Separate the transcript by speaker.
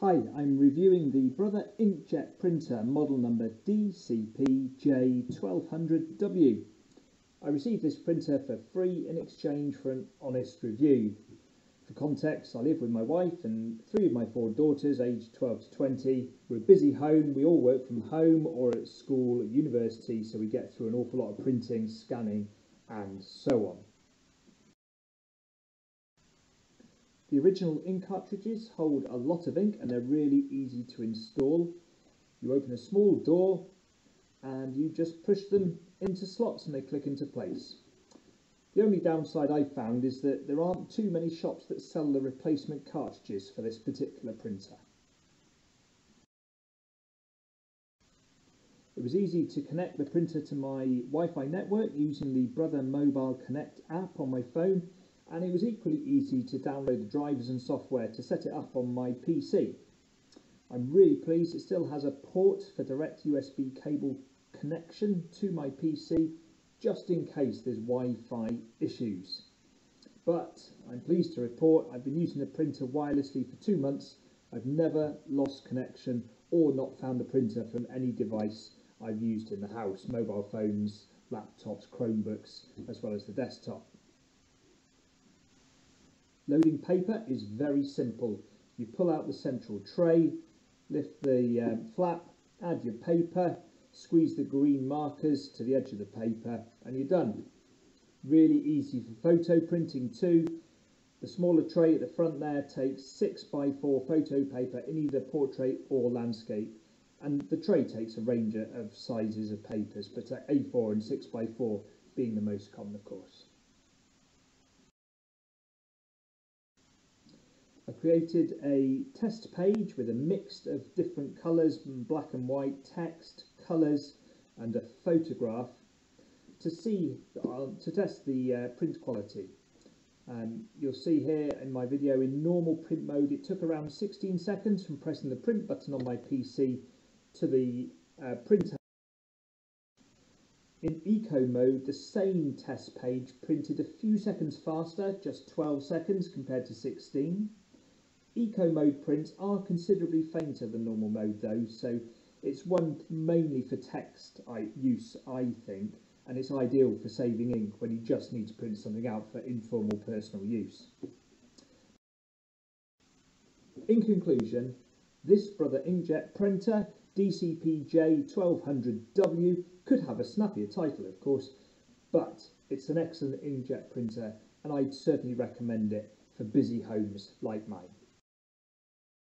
Speaker 1: Hi, I'm reviewing the Brother Inkjet printer model number DCP-J1200W. I received this printer for free in exchange for an honest review. For context, I live with my wife and three of my four daughters aged 12 to 20. We're a busy home, we all work from home or at school, at university, so we get through an awful lot of printing, scanning and so on. The original ink cartridges hold a lot of ink and they're really easy to install. You open a small door and you just push them into slots and they click into place. The only downside I found is that there aren't too many shops that sell the replacement cartridges for this particular printer. It was easy to connect the printer to my Wi-Fi network using the Brother Mobile Connect app on my phone and it was equally easy to download the drivers and software to set it up on my PC. I'm really pleased it still has a port for direct USB cable connection to my PC just in case there's Wi-Fi issues. But I'm pleased to report I've been using the printer wirelessly for two months. I've never lost connection or not found the printer from any device I've used in the house, mobile phones, laptops, Chromebooks, as well as the desktop. Loading paper is very simple. You pull out the central tray, lift the um, flap, add your paper, squeeze the green markers to the edge of the paper and you're done. Really easy for photo printing too. The smaller tray at the front there takes 6x4 photo paper in either portrait or landscape and the tray takes a range of sizes of papers but A4 and 6x4 being the most common of course. I created a test page with a mix of different colours, black and white, text, colours and a photograph to see, uh, to test the uh, print quality. Um, you'll see here in my video in normal print mode it took around 16 seconds from pressing the print button on my PC to the uh, printer. In eco mode the same test page printed a few seconds faster, just 12 seconds compared to 16. Eco mode prints are considerably fainter than normal mode though, so it's one mainly for text use, I think, and it's ideal for saving ink when you just need to print something out for informal personal use. In conclusion, this Brother Inkjet printer, DCP-J1200W, could have a snappier title of course, but it's an excellent inkjet printer and I'd certainly recommend it for busy homes like mine.